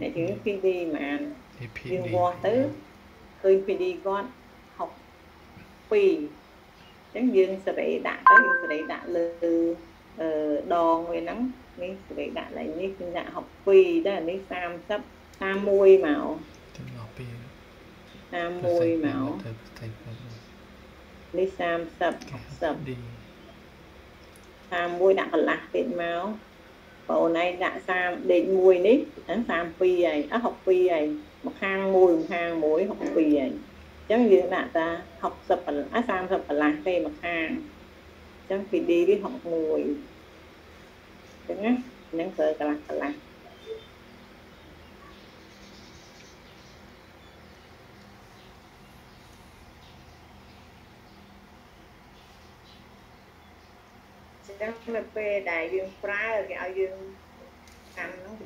អ្នកជំនាញ PD ហ្មង APD យើងវាស់ទៅឃើញ PD គាត់62អញ្ចឹងយើងសេរីដាក់ទៅយើងសេរីដាក់លើអឺដងវាហ្នឹងនេះសេរីដាក់ឡើងនេះគឺដាក់62ដែរនេះ30 31មកទាំងអស់ពី31មកទៅទៅនេះ30 60 D 31ដាក់កន្លះទៀតមក បងអូនឯងដាក់30ដេក1នេះហ្នឹង32ហើយអស់62ហើយមកខាងមួយមកខាងមួយ62ហើយអញ្ចឹងយើងដាក់តា60កន្លះអា30កន្លះទេមកខាងអញ្ចឹងពី D នេះ61អញ្ចឹងណាហ្នឹងប្រើកន្លះកន្លះ ចឹងនៅពេលដែលយើងប្រើគេឲ្យយើងកាន់ហ្នឹងប្រយ័ត្ន